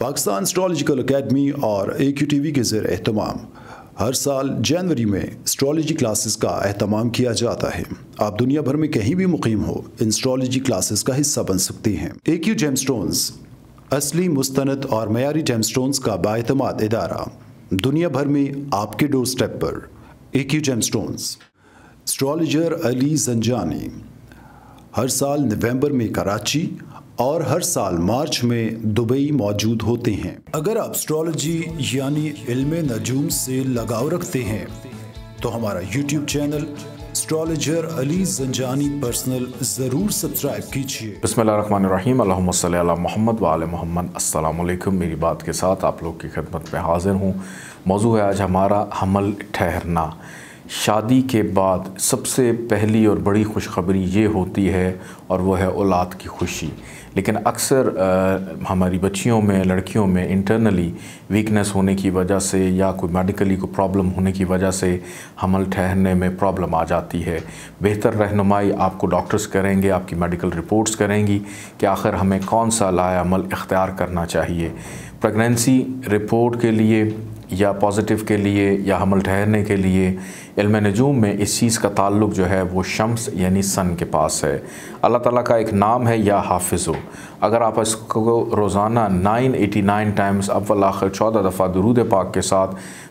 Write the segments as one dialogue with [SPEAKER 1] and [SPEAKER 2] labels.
[SPEAKER 1] Pakistan astrological academy और ए Q T V के जेर अहतमाम हर साल जनवरी में एस्ट्रोलॉजी क्लासेस का अहतमाम किया जाता है। आप दुनिया भर में कहीं भी मुकीम हो एस्ट्रोलॉजी क्लासेस का हिस्सा बन सकते हैं। ए क्यू जेमस्टोन्स असली मुस्तनद और मयारी जेमस्टोन्स का बातमाद इदारा। दुनिया भर में आपके डोर स्टेप पर A Q gemstones astrologer Ali Janjani, हर साल नवंबर में कराची और हर साल मार्च में दुबई मौजूद होते हैं। अगर आप एस्ट्रोलॉजी यानी इल्म नजूम से लगाव रखते हैं तो हमारा YouTube channel astrologer Ali Janjani personal ज़रूर सब्सक्राइब कीजिए।
[SPEAKER 2] बसमीम मोहम्मद वाल मोहम्मद, अस्सलाम मेरी बात के साथ आप लोग की खिदमत में हाजिर हूँ। मौजू है आज हमारा हमल ठहरना। शादी के बाद सबसे पहली और बड़ी खुशखबरी ये होती है और वो है औलाद की खुशी। लेकिन अक्सर हमारी बच्चियों में, लड़कियों में इंटरनली वीकनेस होने की वजह से या कोई मेडिकली कोई प्रॉब्लम होने की वजह से हमल ठहरने में प्रॉब्लम आ जाती है। बेहतर रहनुमाई आपको डॉक्टर्स करेंगे, आपकी मेडिकल रिपोर्ट्स करेंगी कि आखिर हमें कौन सा लाया अमल इख्तियार करना चाहिए। प्रेगनेंसी रिपोर्ट के लिए या पॉजिटिव के लिए या हमल ठहरने के लिए, इल्म नजूम में इस चीज़ का ताल्लुक जो है वो शम्स यानी सन के पास है। अल्लाह ताला का एक नाम है या हाफिज़ो। अगर आप इसको रोज़ाना 989 टाइम्स अव्वल आखिर चौदह दफ़ा दरूद पाक के साथ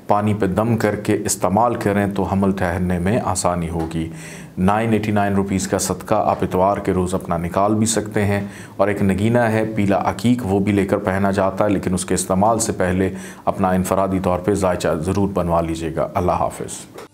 [SPEAKER 2] पानी पे दम करके इस्तेमाल करें तो हमल ठहरने में आसानी होगी। नाइन एटी नाइन रुपीज़ का सदका आप इतवार के रोज़ अपना निकाल भी सकते हैं और एक नगीना है, पीला अकीक, वो भी लेकर पहना जाता है, लेकिन उसके इस्तेमाल से पहले अपना इनफरादी तौर पर जायचा ज़रूर बनवा लीजिएगा। अल्लाह हाफिज़।